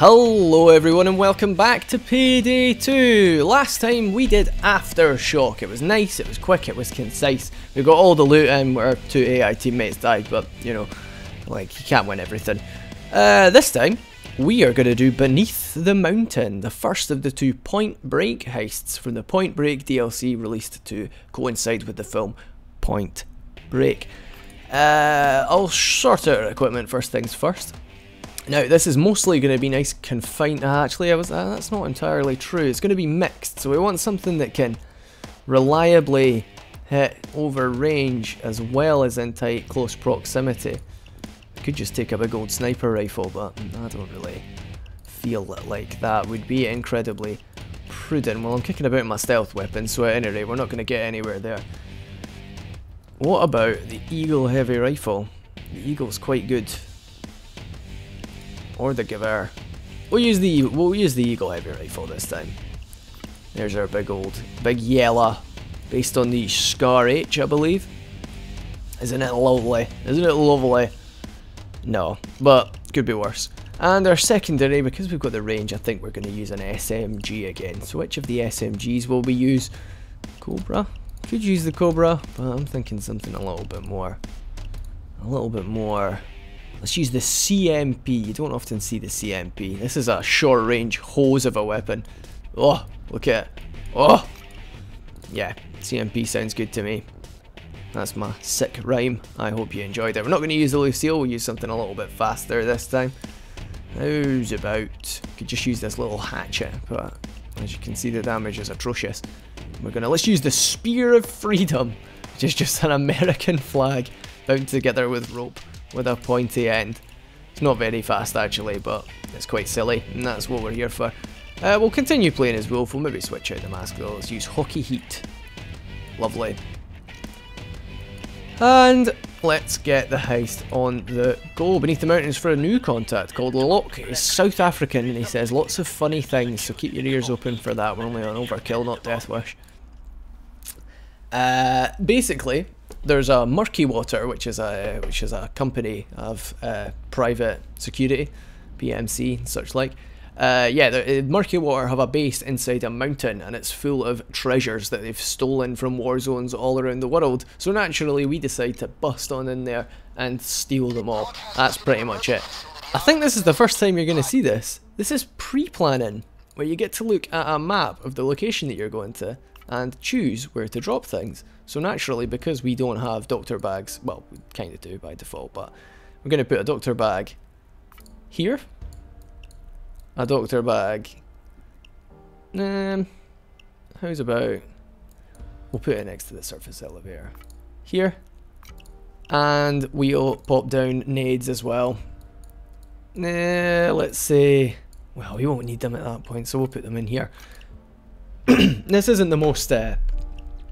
Hello everyone and welcome back to PD2! Last time we did Aftershock. It was nice, it was quick, it was concise. We got all the loot and our two AI teammates died, but you know, like you can't win everything. Uh, this time, we are going to do Beneath the Mountain, the first of the two Point Break heists from the Point Break DLC released to coincide with the film Point Break. Uh, I'll sort out our equipment first things first. Now, this is mostly going to be nice confined. Uh, actually, I was uh, that's not entirely true. It's going to be mixed, so we want something that can reliably hit over range as well as in tight close proximity. I could just take a big old sniper rifle, but I don't really feel like that would be incredibly prudent. Well, I'm kicking about my stealth weapon, so at any rate, we're not going to get anywhere there. What about the Eagle Heavy Rifle? The Eagle's quite good or the Gewehr. We'll use the we'll use the Eagle Heavy Rifle this time. There's our big old big yellow, based on the Scar H, I believe. Isn't it lovely? Isn't it lovely? No, but could be worse. And our secondary, because we've got the range, I think we're going to use an SMG again. So which of the SMGs will we use? Cobra? Could use the Cobra, but I'm thinking something a little bit more. A little bit more Let's use the CMP. You don't often see the CMP. This is a short range hose of a weapon. Oh, look at it. Oh! Yeah, CMP sounds good to me. That's my sick rhyme. I hope you enjoyed it. We're not going to use the Lucille. We'll use something a little bit faster this time. How's about... Could just use this little hatchet, but as you can see the damage is atrocious. We're going to... Let's use the Spear of Freedom, which is just an American flag bound together with rope with a pointy end. It's not very fast actually, but it's quite silly, and that's what we're here for. Uh, we'll continue playing as Wolf, we'll maybe switch out the mask though, let's use Hockey Heat. Lovely. And let's get the heist on the go. Beneath the Mountains for a new contact called Locke. He's South African and he says lots of funny things, so keep your ears open for that. We're only on Overkill, not Death Wish. Uh, basically, there's a Murky Water, which is a which is a company of uh, private security, PMC and such like. Uh, yeah, the, uh, Murky Water have a base inside a mountain, and it's full of treasures that they've stolen from war zones all around the world. So naturally, we decide to bust on in there and steal them all. That's pretty much it. I think this is the first time you're going to see this. This is pre-planning, where you get to look at a map of the location that you're going to, and choose where to drop things. So naturally, because we don't have doctor bags, well, we kind of do by default, but we're going to put a doctor bag here. A doctor bag. Um, how's about... We'll put it next to the surface elevator. Here. And we'll pop down nades as well. Uh, let's see. Well, we won't need them at that point, so we'll put them in here. this isn't the most uh,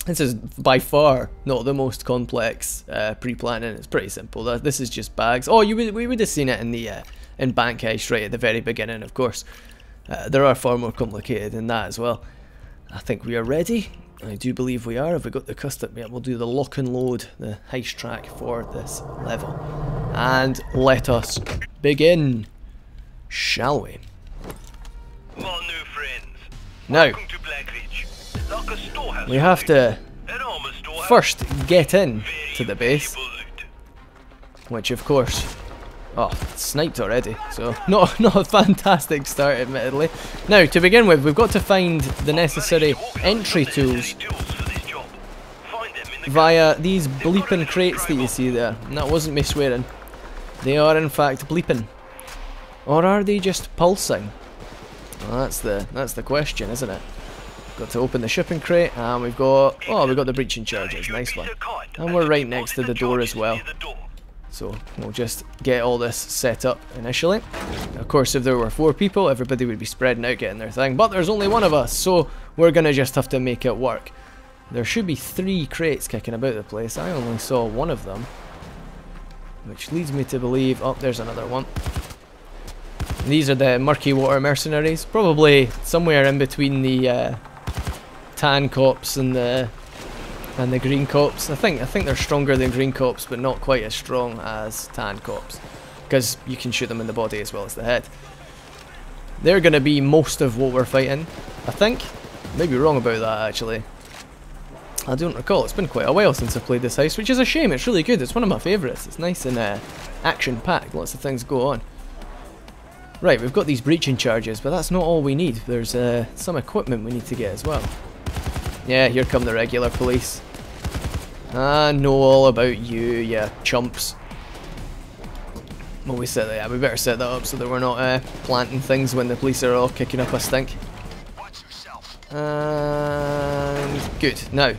this is by far not the most complex uh, pre-planning. It's pretty simple. This is just bags. Oh, you would, we would have seen it in the uh, in Bank Heist right at the very beginning, of course. Uh, there are far more complicated than that as well. I think we are ready. I do believe we are. Have we got the custom? Yeah, we'll do the lock and load, the heist track for this level. And let us begin, shall we? My new friends. Now, we have to first get in to the base, which of course, oh, sniped already, so not, not a fantastic start admittedly. Now, to begin with, we've got to find the necessary entry tools via these bleeping crates that you see there. And that wasn't me swearing. They are in fact bleeping. Or are they just pulsing? Well, that's the that's the question, isn't it? Got to open the shipping crate, and we've got... Oh, we've got the breaching charges. Nice one. And we're right next to the door as well. So we'll just get all this set up initially. Of course, if there were four people, everybody would be spreading out getting their thing. But there's only one of us, so we're going to just have to make it work. There should be three crates kicking about the place. I only saw one of them. Which leads me to believe... Oh, there's another one. These are the Murky Water Mercenaries. Probably somewhere in between the... Uh, tan cops and the and the green cops. I think I think they're stronger than green cops, but not quite as strong as tan cops, because you can shoot them in the body as well as the head. They're going to be most of what we're fighting, I think. Maybe wrong about that, actually. I don't recall. It's been quite a while since I've played this house, which is a shame. It's really good. It's one of my favourites. It's nice and uh, action-packed. Lots of things go on. Right, we've got these breaching charges, but that's not all we need. There's uh, some equipment we need to get as well. Yeah, here come the regular police. I know all about you, yeah, chumps. Well, we set that. Yeah, we better set that up so that we're not uh, planting things when the police are all kicking up a stink. And good. Now,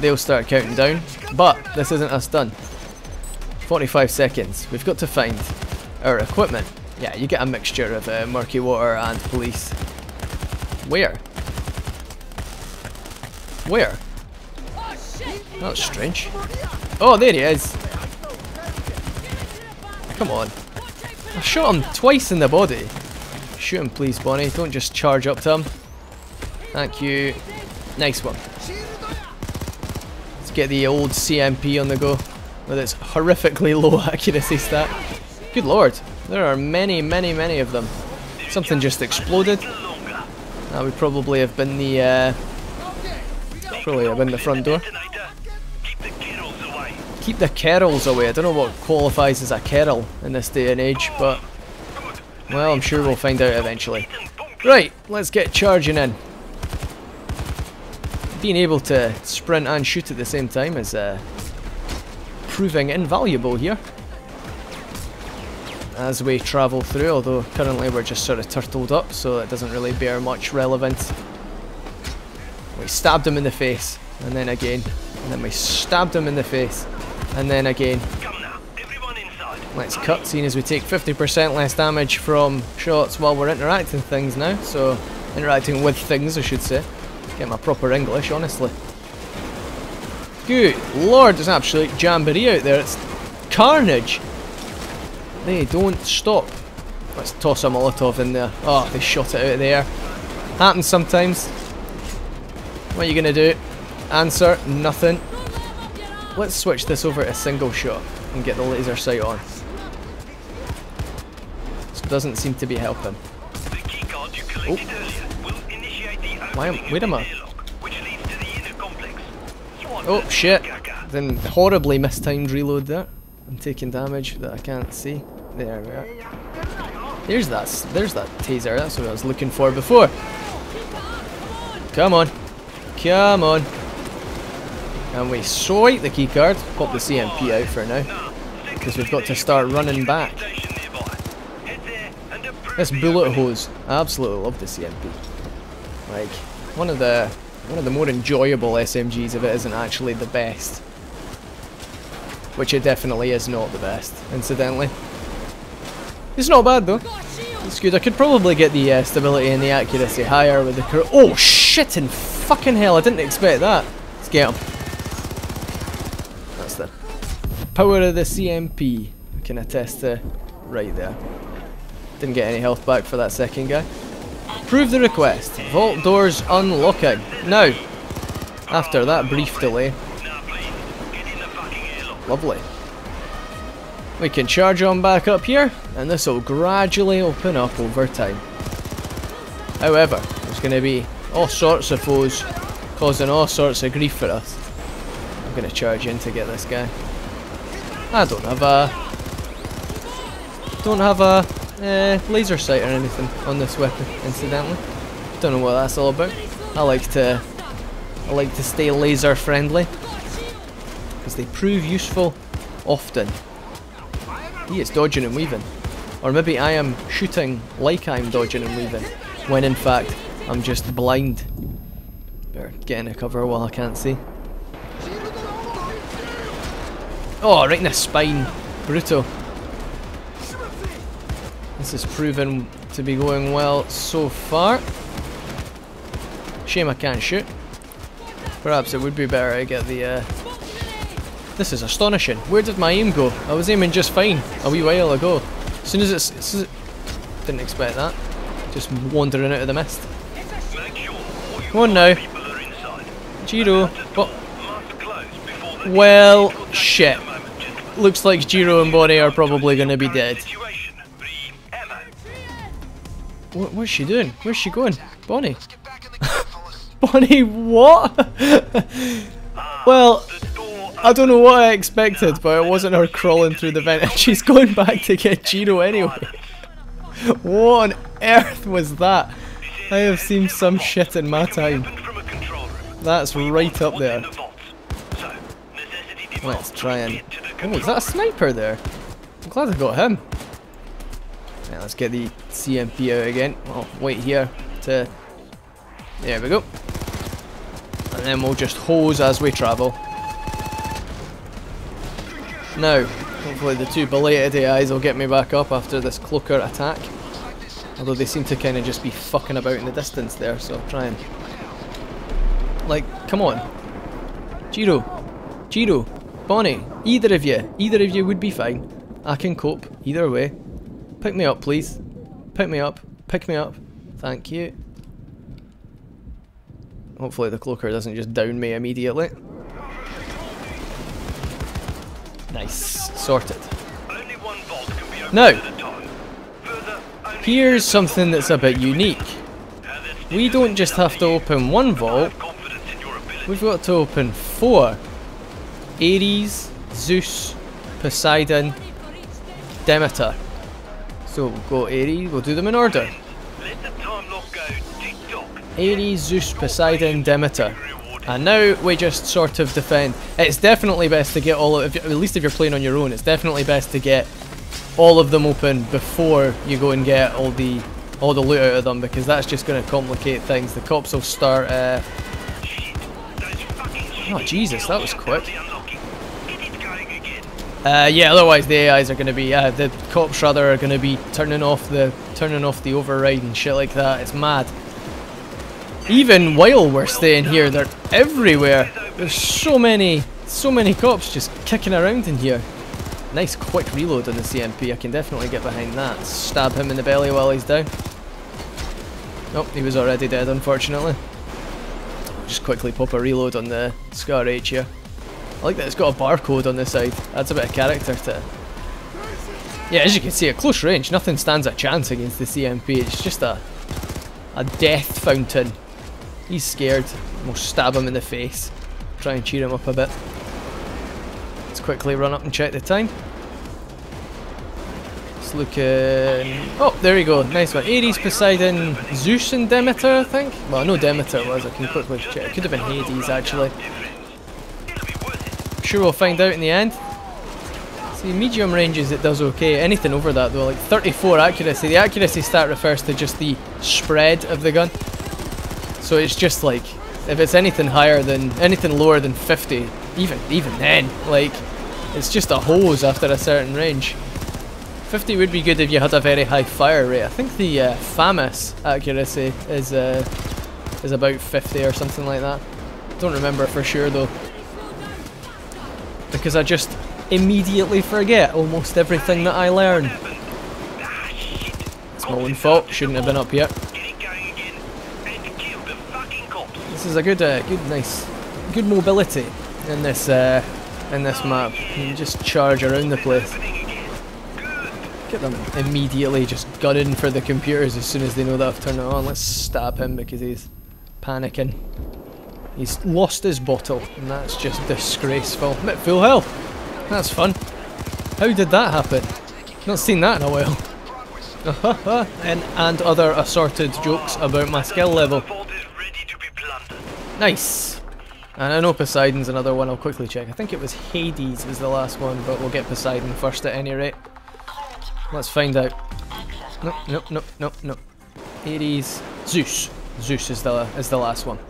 they'll start counting down, but this isn't us done. 45 seconds. We've got to find our equipment. Yeah, you get a mixture of uh, murky water and police. Where? Where? That's strange. Oh, there he is. Come on. I shot him twice in the body. Shoot him please, Bonnie. Don't just charge up to him. Thank you. Nice one. Let's get the old CMP on the go with its horrifically low accuracy stat. Good lord. There are many, many, many of them. Something just exploded. That would probably have been the uh, probably have been the front door. Keep the Kerals away. I don't know what qualifies as a Keral in this day and age, but well, I'm sure we'll find out eventually. Right, let's get charging in. Being able to sprint and shoot at the same time is uh, proving invaluable here as we travel through, although currently we're just sort of turtled up, so it doesn't really bear much relevance. We stabbed him in the face, and then again, and then we stabbed him in the face, and then again. Let's cut, seeing as we take 50% less damage from shots while we're interacting things now, so interacting with things I should say. Get my proper English, honestly. Good lord, there's absolute jamboree out there, it's carnage! They don't stop. Let's toss a Molotov in there. Oh, they shot it out of the air. Happens sometimes. What are you going to do? Answer, nothing. Let's switch this over to single shot and get the laser sight on. This doesn't seem to be helping. Oh. Why am, wait a minute. Oh shit. Then horribly mistimed reload there. I'm taking damage that I can't see. There we are. There's that, there's that taser, that's what I was looking for before. Come on. Come on. And we swipe the keycard, pop the CMP out for now. Because we've got to start running back. This bullet hose. I absolutely love the CMP. Like, one of the one of the more enjoyable SMGs if it isn't actually the best. Which it definitely is not the best, incidentally. It's not bad though. It's good. I could probably get the uh, stability and the accuracy higher with the Oh shit in fucking hell, I didn't expect that. Let's get him. That's the power of the CMP. I can attest to right there. Didn't get any health back for that second guy. Prove the request. Vault doors unlocking. Now, after that brief delay. Lovely. We can charge on back up here, and this will gradually open up over time. However, there's going to be all sorts of foes causing all sorts of grief for us. I'm going to charge in to get this guy. I don't have a... Don't have a uh, laser sight or anything on this weapon, incidentally. Don't know what that's all about. I like to... I like to stay laser friendly. Because they prove useful often. He is dodging and weaving. Or maybe I am shooting like I'm dodging and weaving, when in fact I'm just blind. Better get in a cover while I can't see. Oh, right in the spine. Brutal. This is proven to be going well so far. Shame I can't shoot. Perhaps it would be better to get the uh, this is astonishing. Where did my aim go? I was aiming just fine a wee while ago. As soon as it's... As soon as it, didn't expect that. Just wandering out of the mist. Oh, Come on now. Jiro. What? Well, shit. Looks like Jiro and Bonnie are probably going to be dead. What, what's she doing? Where's she going? Bonnie? Bonnie, what? well, I don't know what I expected, but it wasn't her crawling through the vent, and she's going back to get Jiro anyway. What on earth was that? I have seen some shit in my time. That's right up there. Let's try and... Oh, is that a sniper there? I'm glad I got him. Let's get the CMP out again. I'll wait here to... There we go. And then we'll just hose as we travel. Now, hopefully the two belated AIs will get me back up after this cloaker attack. Although they seem to kind of just be fucking about in the distance there, so I'll try and... Like, come on. Jiro. Jiro. Bonnie. Either of you. Either of you would be fine. I can cope. Either way. Pick me up, please. Pick me up. Pick me up. Thank you. Hopefully the cloaker doesn't just down me immediately. Nice. Sorted. Only one vault can be opened Now, at a time. Further, only Here's something that's a bit unique. We don't just have to open one vault, we've got to open four. Ares, Zeus, Poseidon, Demeter. So we'll go Ares, we'll do them in order. Ares, Zeus, Poseidon, Demeter. And now we just sort of defend. It's definitely best to get all of, at least if you're playing on your own, it's definitely best to get all of them open before you go and get all the all the loot out of them because that's just going to complicate things. The cops will start. Uh, oh Jesus, that was quick. Uh, yeah, otherwise the AIs are going to be, uh, the cops rather are going to be turning off the turning off the override and shit like that. It's mad. Even while we're staying here, they're everywhere. There's so many, so many cops just kicking around in here. Nice quick reload on the CMP. I can definitely get behind that. Stab him in the belly while he's down. Nope, he was already dead, unfortunately. Just quickly pop a reload on the Scar H here. I like that it's got a barcode on the side. Adds a bit of character to it. Yeah, as you can see, at close range, nothing stands a chance against the CMP. It's just a a death fountain. He's scared. We'll stab him in the face. Try and cheer him up a bit. Let's quickly run up and check the time. It's looking... Oh, there you go. Nice one. Ares, Poseidon, Zeus and Demeter, I think? Well, know Demeter was. I can quickly check. It could have been Hades, actually. It. Sure we'll find out in the end. See, medium ranges it does okay. Anything over that though, like 34 accuracy. The accuracy stat refers to just the spread of the gun. So it's just like, if it's anything higher than, anything lower than 50, even even then, like, it's just a hose after a certain range. 50 would be good if you had a very high fire rate. I think the uh, accuracy is uh, is about 50 or something like that. Don't remember for sure though because I just immediately forget almost everything that I learn. It's my own fault. Shouldn't have been up here. This is a good, uh, good, nice, good mobility in this, uh, in this map. You just charge around the place. Happening again. Good. Get them immediately just gunning for the computers as soon as they know that I've turned it on. Let's stab him because he's panicking. He's lost his bottle, and that's just disgraceful. I'm at full health. That's fun. How did that happen? Not seen that in a while. and, and other assorted jokes about my skill level. The vault is ready to be plundered. Nice. And I know Poseidon's another one. I'll quickly check. I think it was Hades was the last one, but we'll get Poseidon first at any rate. Let's find out. Nope, nope, nope, nope, nope. Hades. Zeus. Zeus is the is the last one.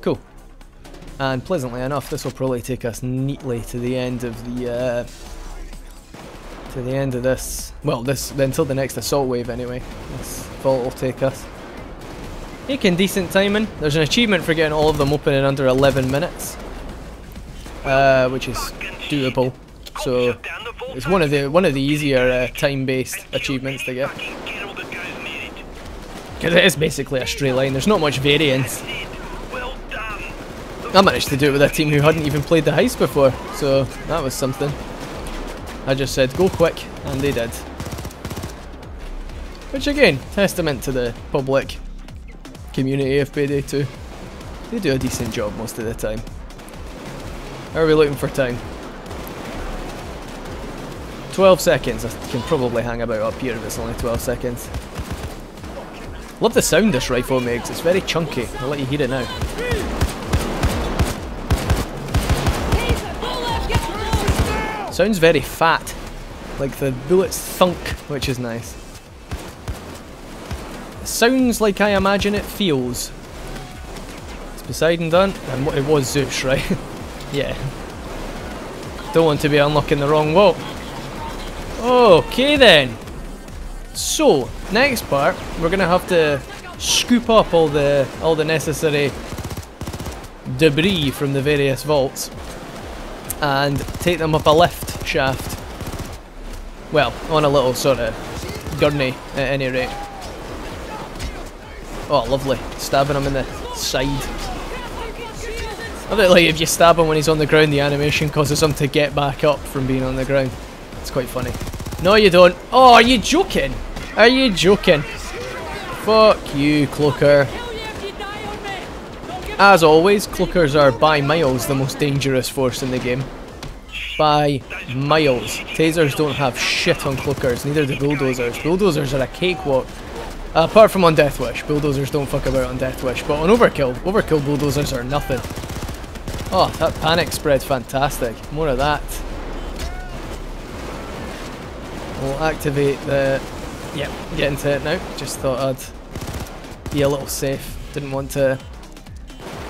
Cool. And pleasantly enough, this will probably take us neatly to the end of the uh, to the end of this. Well, this until the next assault wave anyway. This vault will take us. Making decent timing. There's an achievement for getting all of them open in under 11 minutes, uh, which is doable. So it's one of the one of the easier uh, time-based achievements to get. Because it is basically a straight line. There's not much variance. I managed to do it with a team who hadn't even played the heist before, so that was something. I just said go quick, and they did. Which again, testament to the public community of Payday 2. They do a decent job most of the time. Are we looking for time? 12 seconds. I can probably hang about up here if it's only 12 seconds. Love the sound this rifle makes. It's very chunky. I'll let you hear it now. Sounds very fat. Like the bullets thunk, which is nice. Sounds like I imagine it feels. It's Poseidon done, and what it was Zeus, right? yeah. Don't want to be unlocking the wrong wall. Okay then. So, next part, we're gonna have to scoop up all the all the necessary debris from the various vaults and take them up a lift shaft. Well, on a little sort of gurney at any rate. Oh, lovely. Stabbing him in the side. I bet like if you stab him when he's on the ground, the animation causes him to get back up from being on the ground. It's quite funny. No, you don't. Oh, are you joking? Are you joking? Fuck you, Cloaker. As always, Cloakers are by miles the most dangerous force in the game. By miles. Tasers don't have shit on Cloakers, neither do Bulldozers. Bulldozers are a cakewalk. Apart from on Death Wish. Bulldozers don't fuck about on Death Wish. But on Overkill, Overkill Bulldozers are nothing. Oh, that panic spread fantastic. More of that. We'll activate the... Yep, get into it now. Just thought I'd be a little safe. Didn't want to...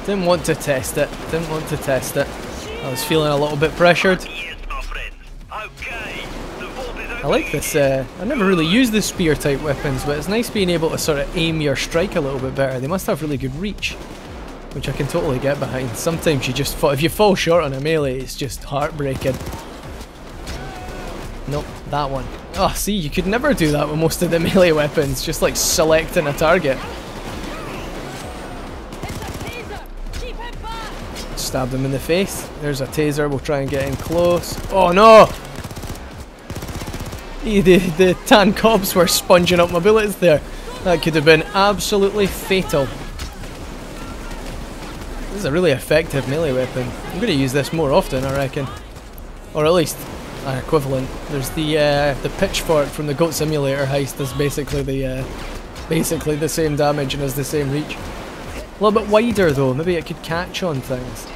Didn't want to test it. Didn't want to test it. I was feeling a little bit pressured. I like this, uh, I never really used the spear type weapons, but it's nice being able to sort of aim your strike a little bit better. They must have really good reach, which I can totally get behind. Sometimes you just, fall, if you fall short on a melee, it's just heartbreaking. Nope, that one. Oh, see, you could never do that with most of the melee weapons, just like selecting a target. Stabbed him in the face. There's a taser, we'll try and get in close. Oh no! The, the tan cobs were sponging up my bullets there. That could have been absolutely fatal. This is a really effective melee weapon. I'm going to use this more often, I reckon. Or at least an equivalent. There's the uh, the pitchfork from the Goat Simulator heist that's basically the uh, basically the same damage and has the same reach. A little bit wider though, maybe it could catch on things.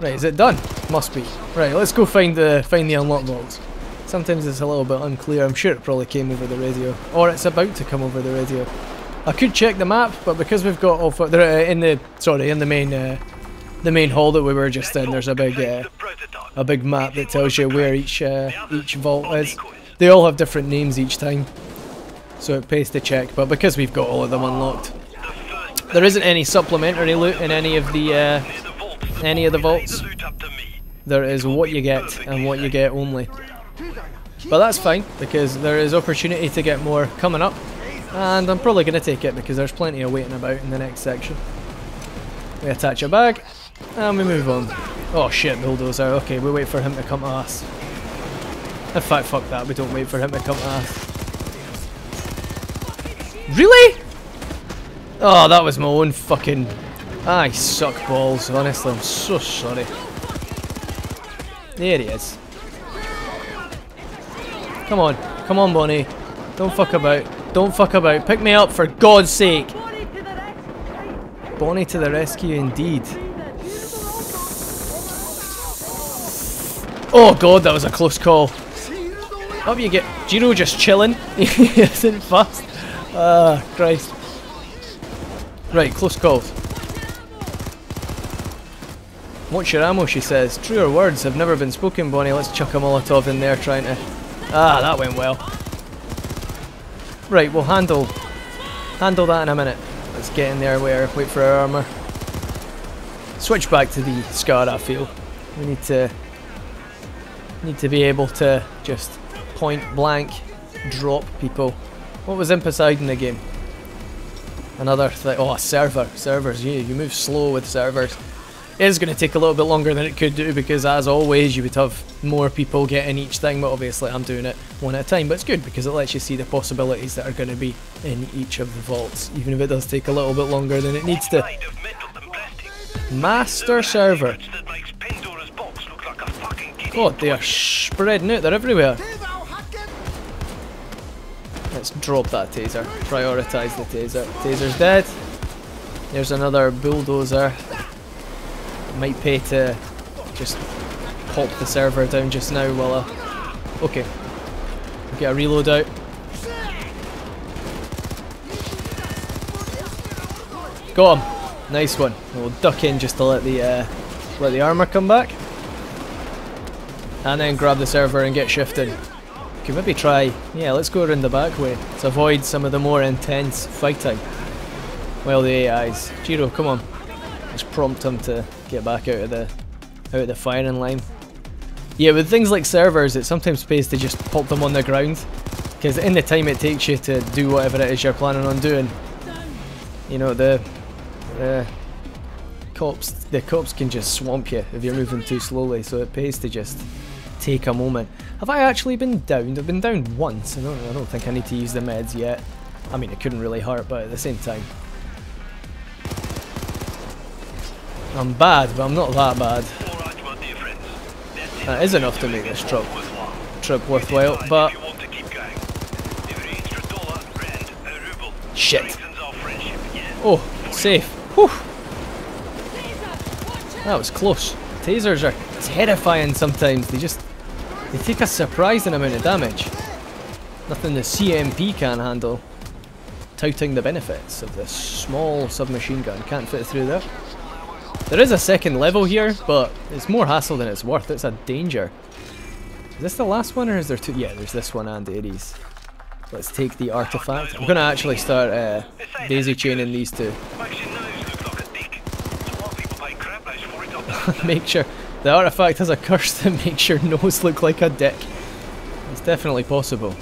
Right, is it done? Must be. Right, let's go find the find the unlock vaults. Sometimes it's a little bit unclear. I'm sure it probably came over the radio, or it's about to come over the radio. I could check the map, but because we've got off there uh, in the sorry in the main uh, the main hall that we were just in, there's a big uh, a big map that tells you where each uh, each vault is. They all have different names each time, so it pays to check. But because we've got all of them unlocked, there isn't any supplementary loot in any of the uh, any of the vaults. There is what you get and what you get only. But that's fine because there is opportunity to get more coming up, and I'm probably going to take it because there's plenty of waiting about in the next section. We attach a bag and we move on. Oh shit, bulldozer. Okay, we wait for him to come to us. In fact, fuck that. We don't wait for him to come to us. Really? Oh, that was my own fucking. I suck balls. Honestly, I'm so sorry. There he is. Come on. Come on, Bonnie. Don't fuck about. Don't fuck about. Pick me up, for God's sake. Bonnie to the rescue, indeed. Oh god, that was a close call. Up you get. Jiro just chilling. he isn't fast. Ah, Christ. Right, close calls. What's your ammo, she says. Truer words have never been spoken, Bonnie. Let's chuck a Molotov in there trying to... Ah, that went well. Right, we'll handle... Handle that in a minute. Let's get in there, where, wait for our armour. Switch back to the Scar, I feel. We need to... Need to be able to just point blank drop people. What was in Poseidon the game? Another thing. Oh, server. Servers. yeah. you move slow with servers. It is going to take a little bit longer than it could do because as always you would have more people getting each thing but obviously I'm doing it one at a time but it's good because it lets you see the possibilities that are going to be in each of the vaults even if it does take a little bit longer than it needs to. Made of metal and plastic. Master server. That makes Pandora's box look like a fucking kid. God they are spreading out, they're everywhere. Let's drop that taser. Prioritise the taser. Taser's dead. There's another bulldozer. Might pay to just pop the server down just now while I... Okay. Get a reload out. Got him. Nice one. We'll duck in just to let the uh, let the armor come back. And then grab the server and get shifted. Could maybe try, yeah, let's go around the back way to avoid some of the more intense fighting. Well, the AIs. Jiro, come on. Just prompt him to get back out of the out of the firing line. Yeah, with things like servers, it sometimes pays to just pop them on the ground. Because in the time it takes you to do whatever it is you're planning on doing, you know, the, the cops the cops can just swamp you if you're moving too slowly, so it pays to just take a moment. Have I actually been downed? I've been down once. I don't, I don't think I need to use the meds yet. I mean, it couldn't really hurt, but at the same time. I'm bad, but I'm not that bad. That is enough to make this trip, Worthwhile. trip worthwhile, but Shit. Oh, safe. Whew. That was close. Tasers are terrifying sometimes. They just they take a surprising amount of damage. Nothing the CMP can handle. Touting the benefits of this small submachine gun. Can't fit through there. There is a second level here, but it's more hassle than it's worth. It's a danger. Is this the last one or is there two? Yeah, there's this one and Ares. Let's take the artifact. I'm gonna actually start uh, daisy chaining these two. Make sure the artifact has a curse that makes your nose look like a dick. It's definitely possible.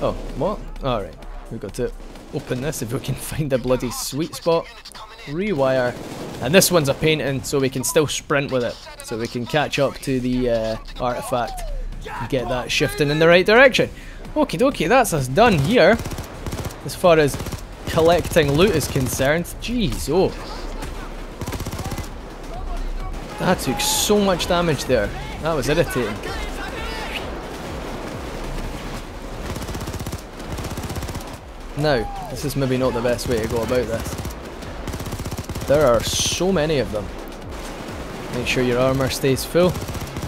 Oh, what? Alright, we've got to open this if we can find a bloody sweet spot. Rewire. And this one's a painting, so we can still sprint with it. So we can catch up to the uh, artifact and get that shifting in the right direction. Okie dokie, that's us done here. As far as collecting loot is concerned. Jeez, oh. That took so much damage there. That was irritating. Now, this is maybe not the best way to go about this. There are so many of them. Make sure your armour stays full.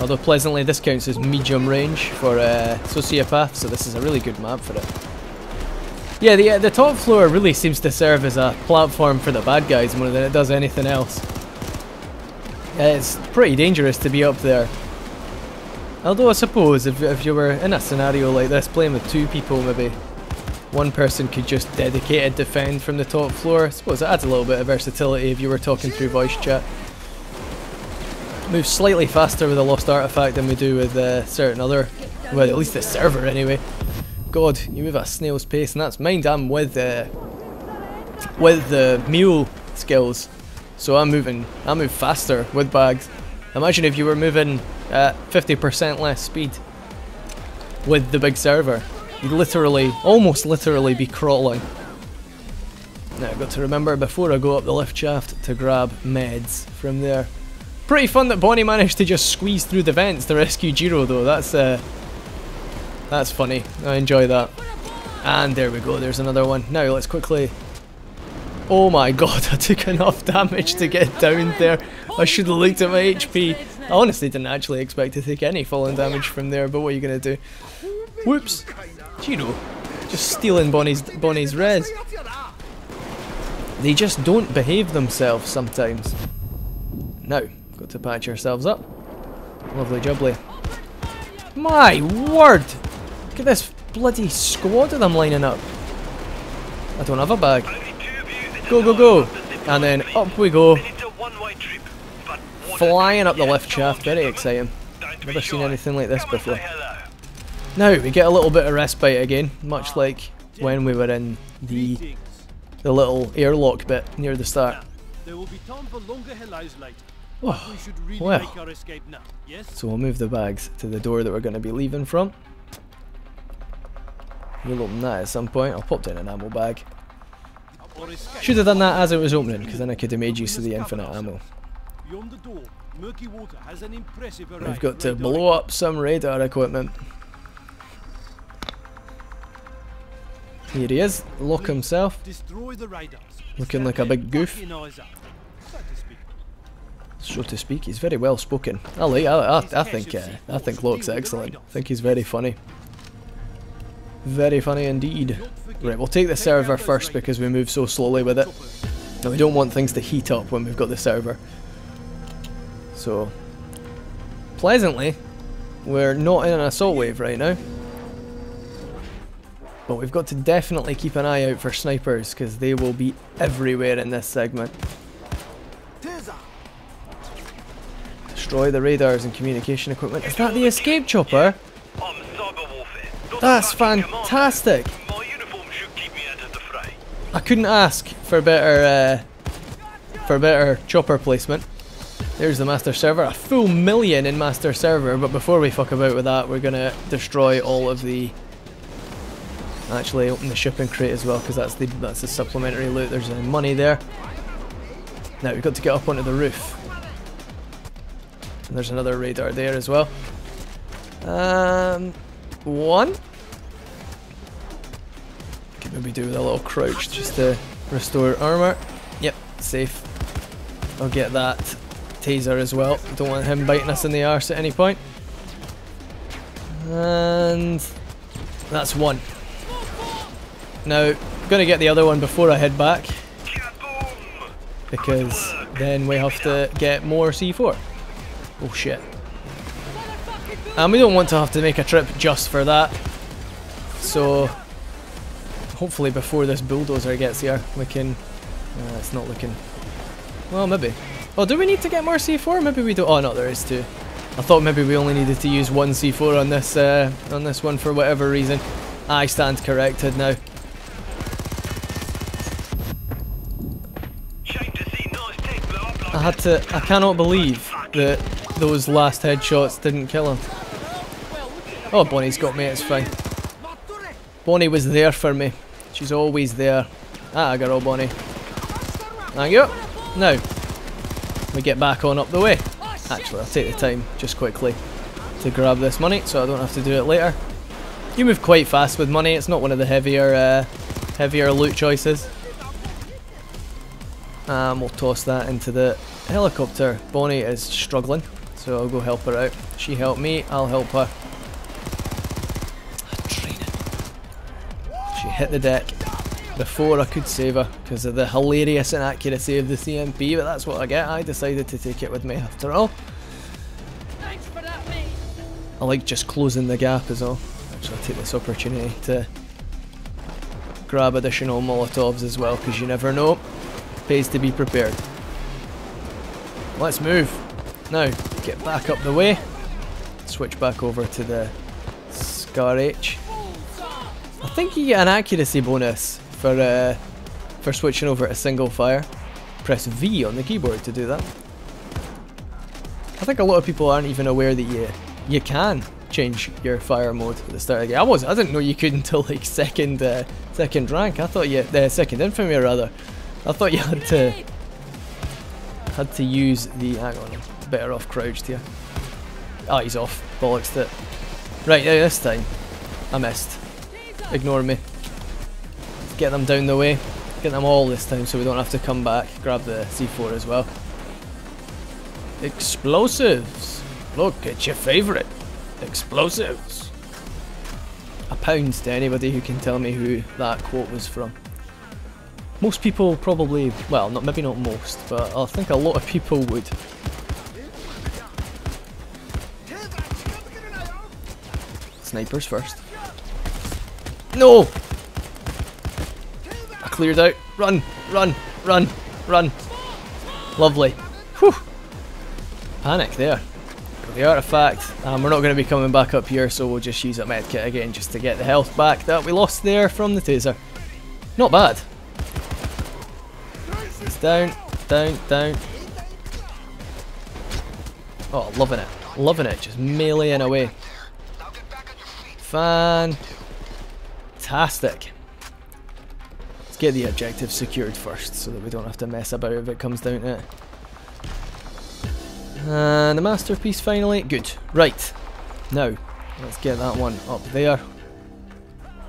Although pleasantly this counts as medium range for uh, Sociopath, so this is a really good map for it. Yeah, the, uh, the top floor really seems to serve as a platform for the bad guys more than it does anything else. It's pretty dangerous to be up there. Although I suppose if, if you were in a scenario like this, playing with two people maybe, one person could just dedicate dedicated defend from the top floor. I suppose it adds a little bit of versatility if you were talking through voice chat. Move slightly faster with a lost artifact than we do with uh, certain other, well at least the server anyway. God, you move at a snail's pace, and that's mind I'm with uh, with the mule skills. So I'm moving, I move faster with bags. Imagine if you were moving at 50% less speed with the big server. Literally, almost literally be crawling. Now I've got to remember before I go up the lift shaft to grab meds from there. Pretty fun that Bonnie managed to just squeeze through the vents to rescue Jiro though, that's uh, that's funny. I enjoy that. And there we go, there's another one. Now let's quickly... Oh my god, I took enough damage to get down there. I should have looked at my HP. I honestly didn't actually expect to take any falling damage from there, but what are you going to do? Whoops. Jiro. Just stealing Bonnie's, Bonnie's res. They just don't behave themselves sometimes. Now, got to patch ourselves up. Lovely jubbly. My word! Look at this bloody squad of them lining up. I don't have a bag. Go, go, go! And then up we go, flying up the lift shaft. Very exciting. Never seen anything like this before. Now we get a little bit of respite again, much like when we were in the the little airlock bit near the start. There will be time for longer hellos later. Oh, We should really well. make our escape now. Yes? So we'll move the bags to the door that we're going to be leaving from. We'll open that at some point. I'll pop down an ammo bag. Should have done that as it was opening, because then I could have made use of the infinite ammo. Door, Murky Water has an impressive We've got to blow up some radar equipment. Here he is, Locke himself, Destroy the radars. Looking like a big goof. fucking eyes up, so to speak. so to speak. He's very well spoken. I like. I, I, I think. Uh, I think Locke's excellent. I think he's very funny. Very funny indeed. Right, we'll take the server first because we move so slowly with it. And we don't want things to heat up when we've got the server. So, pleasantly, we're not in an assault wave right now. But we've got to definitely keep an eye out for snipers because they will be everywhere in this segment. Destroy the radars and communication equipment. Is that the escape chopper? That's fantastic. I couldn't ask for better uh, for better chopper placement. There's the master server, a full million in master server. But before we fuck about with that, we're gonna destroy all of the. Actually, open the shipping crate as well because that's the that's the supplementary loot. There's uh, money there. Now we've got to get up onto the roof. And there's another radar there as well. Um, one. Could maybe do with a little crouch just to restore armor. Yep, safe. I'll get that taser as well. Don't want him biting us in the arse at any point. And that's one. Now, I'm gonna get the other one before I head back because then we have to get more C4. Oh shit. And we don't want to have to make a trip just for that. So, hopefully before this bulldozer gets here, we can... Uh, it's not looking... Well, maybe. Oh, do we need to get more C4? Maybe we do. Oh, no, there is two. I thought maybe we only needed to use one C4 on this, uh, on this one for whatever reason. I stand corrected now. Had to. I cannot believe that those last headshots didn't kill him. Oh, Bonnie's got me. It's fine. Bonnie was there for me. She's always there. Ah, girl, Bonnie. Thank you. Now, we get back on up the way. Actually, I'll take the time just quickly to grab this money so I don't have to do it later. You move quite fast with money. It's not one of the heavier, uh, heavier loot choices. Um, we'll toss that into the helicopter. Bonnie is struggling, so I'll go help her out. She helped me, I'll help her. She hit the deck before I could save her because of the hilarious inaccuracy of the CMP, but that's what I get. I decided to take it with me after all. Thanks for that, mate. I like just closing the gap as well. Actually, I'll take this opportunity to grab additional Molotovs as well because you never know. Pays to be prepared. Let's move. Now, get back up the way. Switch back over to the Scar H. I think you get an accuracy bonus for uh, for switching over to single fire. Press V on the keyboard to do that. I think a lot of people aren't even aware that you you can change your fire mode at the start of the game. I was I didn't know you could until like second uh, second rank. I thought you the second infamy rather. I thought you had to had to use the hang on, better off crouched here. Ah, he's off. Bollocks it. Right, now this time I missed. Ignore me. Get them down the way. Get them all this time so we don't have to come back. Grab the C4 as well. Explosives. Look, it's your favourite. Explosives. A pound to anybody who can tell me who that quote was from. Most people probably, well, not maybe not most, but I think a lot of people would. Snipers first. No! I cleared out. Run, run, run, run. Lovely. Whew. Panic there. The artifact. Um, we're not going to be coming back up here, so we'll just use a medkit again just to get the health back that we lost there from the taser. Not bad. Down. down, down. Oh, loving it. Loving it. Just meleeing away. Fantastic. Let's get the objective secured first so that we don't have to mess about if it comes down to it. And the masterpiece finally. Good. Right. Now, let's get that one up there.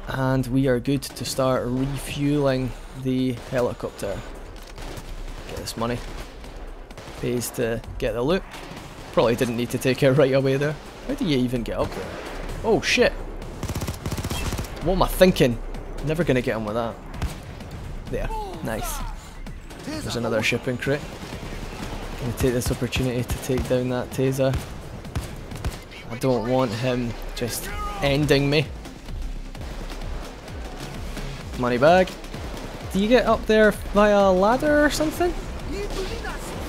And we are good to start refueling the helicopter. This money. Pays to get the loot. Probably didn't need to take it right away there. How do you even get up there? Oh shit. What am I thinking? Never gonna get on with that. There. Nice. There's another shipping crate. Gonna take this opportunity to take down that taser. I don't want him just ending me. Money bag. Do you get up there via a ladder or something?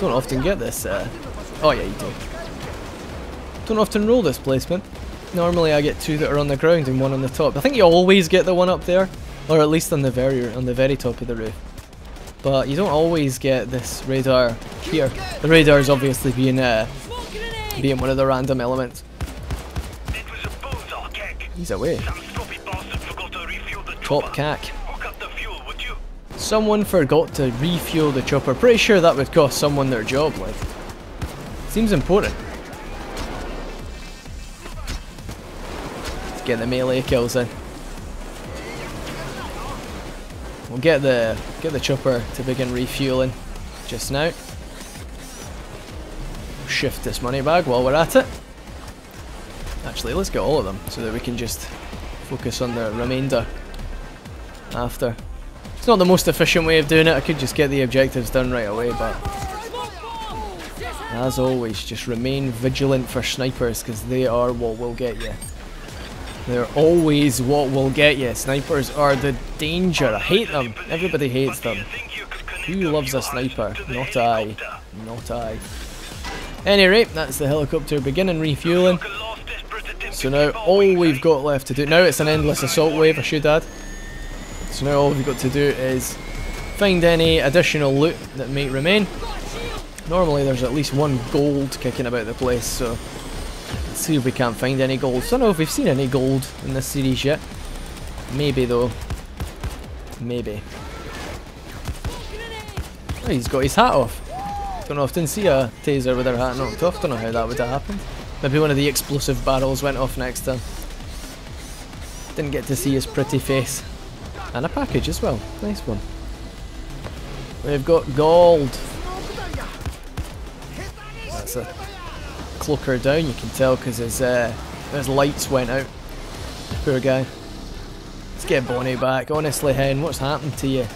Don't often get this. Uh... Oh yeah, you do. Don't often roll this placement. Normally I get two that are on the ground and one on the top. I think you always get the one up there, or at least on the very on the very top of the roof. But you don't always get this radar here. The radar is obviously being uh, being one of the random elements. It was a bullseye. He's away. Some stupid bastard forgot to refuel the Top cack. Someone forgot to refuel the chopper. Pretty sure that would cost someone their job, like. Seems important. Let's get the melee kills in. We'll get the get the chopper to begin refueling just now. Shift this money bag while we're at it. Actually, let's get all of them so that we can just focus on the remainder after. It's not the most efficient way of doing it. I could just get the objectives done right away, but as always, just remain vigilant for snipers because they are what will get you. They're always what will get you. Snipers are the danger. I hate them. Everybody hates them. Who loves a sniper? Not I. Not I. Any rate, that's the helicopter beginning refueling. So now all we've got left to do, now it's an endless assault wave I should add. So now all we've got to do is find any additional loot that may remain. Normally there's at least one gold kicking about the place, so let's see if we can't find any gold. So I don't know if we've seen any gold in this series yet. Maybe though. Maybe. Oh, he's got his hat off. Don't often see a taser with their hat knocked off. Don't know how that would have happened. Maybe one of the explosive barrels went off next time. Didn't get to see his pretty face. And a package as well. Nice one. We've got gold. That's a cloaker down, you can tell because his, uh, his lights went out. Poor guy. Let's get Bonnie back. Honestly, Hen, what's happened to you?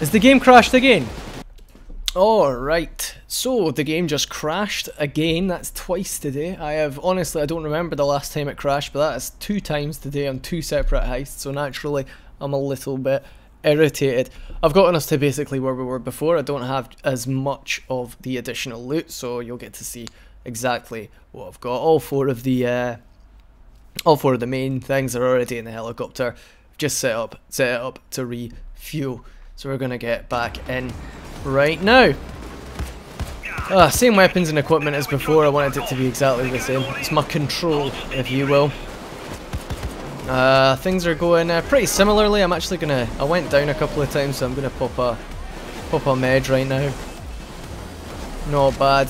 Is the game crashed again? Alright, so the game just crashed again, that's twice today. I have, honestly, I don't remember the last time it crashed, but that is two times today on two separate heists, so naturally I'm a little bit irritated. I've gotten us to basically where we were before, I don't have as much of the additional loot, so you'll get to see exactly what I've got. All four of the, uh, all four of the main things are already in the helicopter, just set up, set it up to refuel. So we're gonna get back in right now. Ah, same weapons and equipment as before, I wanted it to be exactly the same. It's my control, if you will. Uh, things are going uh, pretty similarly. I'm actually gonna, I went down a couple of times, so I'm gonna pop a, pop a med right now. Not bad.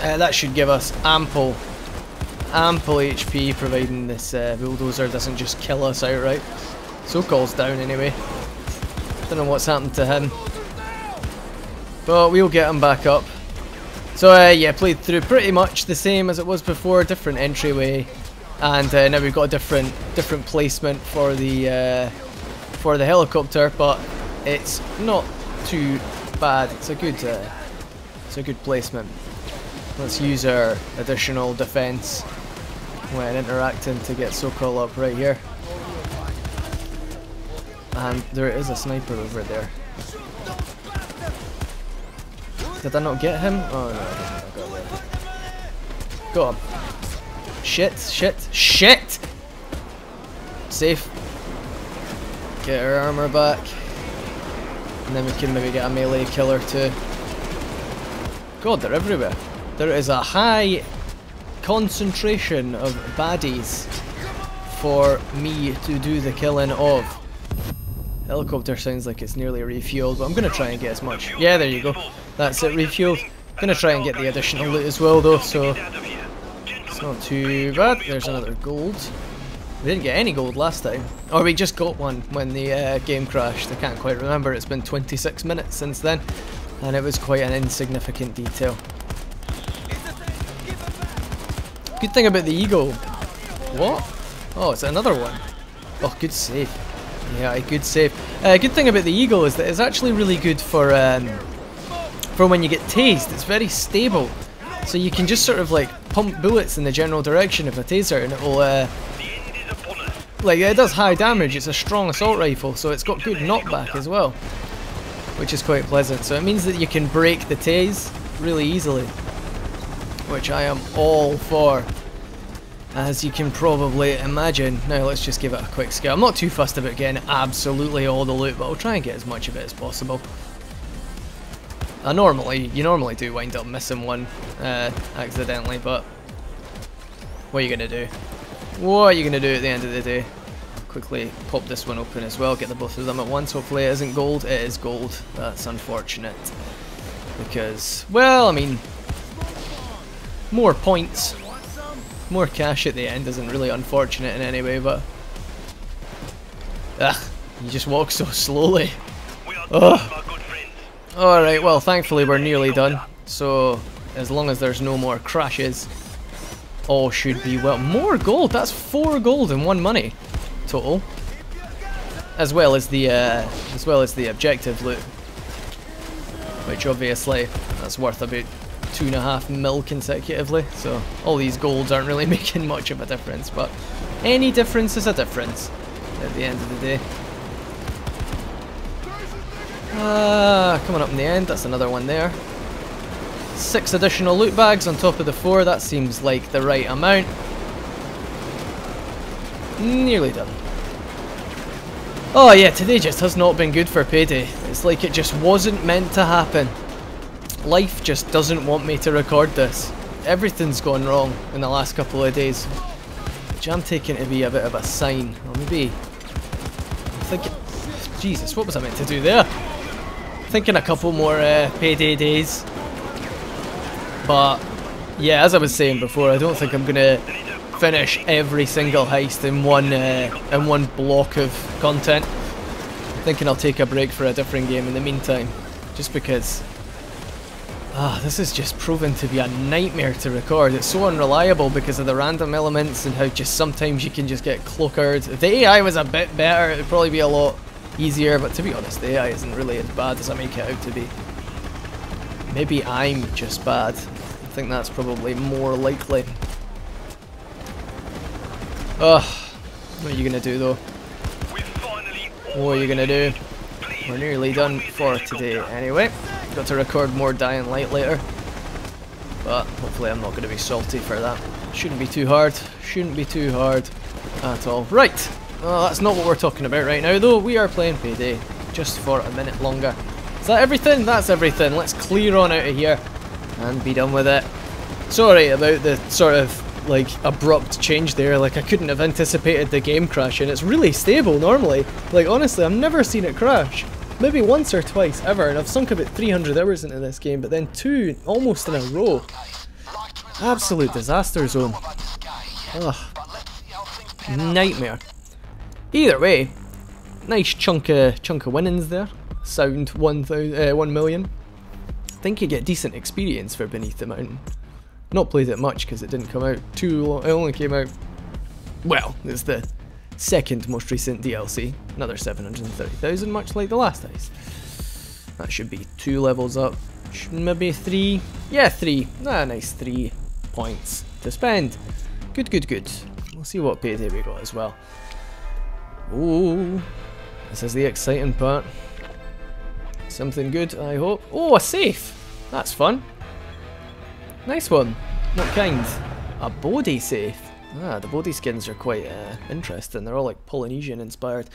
Uh, that should give us ample, ample HP, providing this uh, bulldozer doesn't just kill us outright. Sokol down anyway. Don't know what's happened to him. But we'll get him back up. So uh, yeah, played through pretty much the same as it was before, different entryway, and uh, now we've got a different different placement for the uh, for the helicopter, but it's not too bad. It's a good uh, it's a good placement. Let's use our additional defense when interacting to get Sokol up right here. And there is a sniper over there. Did I not get him? Oh no, I didn't. Go on. Shit, shit, shit! Safe. Get her armor back. And then we can maybe get a melee killer too. God, they're everywhere. There is a high concentration of baddies for me to do the killing of. Helicopter sounds like it's nearly refueled, but I'm going to try and get as much. Yeah, there you go. That's it, refueled. To try and get the additional loot as well, though, so it's not too bad. There's another gold. We didn't get any gold last time. Or we just got one when the uh, game crashed. I can't quite remember. It's been 26 minutes since then. And it was quite an insignificant detail. Good thing about the Eagle. What? Oh, it's another one. Oh, good save. Yeah, a good save. Uh, good thing about the Eagle is that it's actually really good for um, for when you get tased. It's very stable. So you can just sort of like pump bullets in the general direction of a taser and it will uh, like it does high damage, it's a strong assault rifle, so it's got good knockback as well. Which is quite pleasant. So it means that you can break the tase really easily. Which I am all for. As you can probably imagine. Now let's just give it a quick scan. I'm not too fussed about getting absolutely all the loot, but I'll try and get as much of it as possible. I normally, you normally do wind up missing one uh, accidentally, but what are you gonna do? What are you gonna do at the end of the day? Quickly pop this one open as well, get the both of them at once. Hopefully it isn't gold. It is gold. That's unfortunate. Because, well, I mean, more points, more cash at the end isn't really unfortunate in any way, but... Ugh, you just walk so slowly. Ugh. done, my good friends. Alright, well, thankfully we're nearly done. So, as long as there's no more crashes, all should be well. More gold! That's four gold and one money total. As well as the, uh, as well as the objective loot. Which obviously, that's worth about two and a half mil consecutively. So, all these golds aren't really making much of a difference, but any difference is a difference at the end of the day. Ah, coming up in the end, that's another one there. Six additional loot bags on top of the four, that seems like the right amount. Nearly done. Oh yeah, today just has not been good for payday. It's like it just wasn't meant to happen. Life just doesn't want me to record this. Everything's gone wrong in the last couple of days. Which I'm taking to be a bit of a sign. Or maybe... I'm thinking... Jesus, what was I meant to do there? Thinking a couple more uh, payday days. But yeah, as I was saying before, I don't think I'm gonna finish every single heist in one uh, in one block of content. I'm thinking I'll take a break for a different game in the meantime, just because. Ah, this is just proven to be a nightmare to record. It's so unreliable because of the random elements and how just sometimes you can just get cloakered. If the AI was a bit better, it'd probably be a lot easier, but to be honest, the AI isn't really as bad as I make it out to be. Maybe I'm just bad. I think that's probably more likely. Ugh. What are you gonna do though? What are you gonna do? We're nearly done for today anyway. Got to record more Dying Light later. But hopefully I'm not going to be salty for that. Shouldn't be too hard. Shouldn't be too hard at all. Right. Well, that's not what we're talking about right now though. We are playing Payday. Just for a minute longer. Is that everything? That's everything. Let's clear on out of here. And be done with it. Sorry about the sort of like abrupt change there. Like I couldn't have anticipated the game crashing. It's really stable normally. Like honestly, I've never seen it crash. Maybe once or twice ever, and I've sunk about 300 hours into this game, but then two almost in a row. Absolute disaster zone. Ugh. Nightmare. Either way, nice chunk of chunk of winnings there. Sound 1,000, uh, 1 million. I think you get decent experience for Beneath the Mountain. Not played it much because it didn't come out too long. It only came out. Well, it's the second most recent DLC. Another 730,000, much like the last heist. That should be two levels up. Maybe three. Yeah, three. Ah, nice three points to spend. Good, good, good. We'll see what payday we got as well. Ooh, this is the exciting part. Something good, I hope. Oh, a safe! That's fun. Nice one. What kind? A Bodhi safe. Ah, the Bodhi skins are quite uh, interesting. They're all like Polynesian inspired.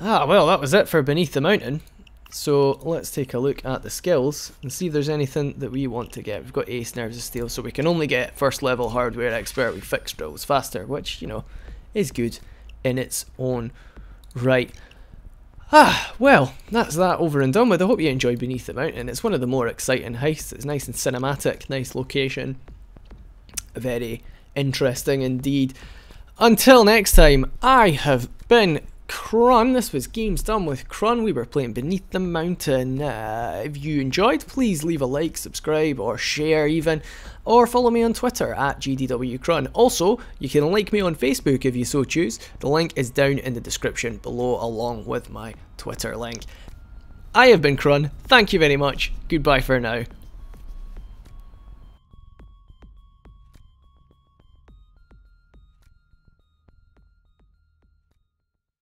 Ah, well, that was it for Beneath the Mountain. So let's take a look at the skills and see if there's anything that we want to get. We've got Ace Nerves of Steel, so we can only get first level hardware expert with fixed drills faster, which, you know, is good in its own right. Ah, well, that's that over and done with. I hope you enjoyed Beneath the Mountain. It's one of the more exciting heists. It's nice and cinematic, nice location. Very interesting indeed. Until next time, I have been Krun. This was Games Done with Krun. We were playing Beneath the Mountain. Uh, if you enjoyed, please leave a like, subscribe, or share even, or follow me on Twitter at GDWKrun. Also, you can like me on Facebook if you so choose. The link is down in the description below, along with my Twitter link. I have been Krun. Thank you very much. Goodbye for now.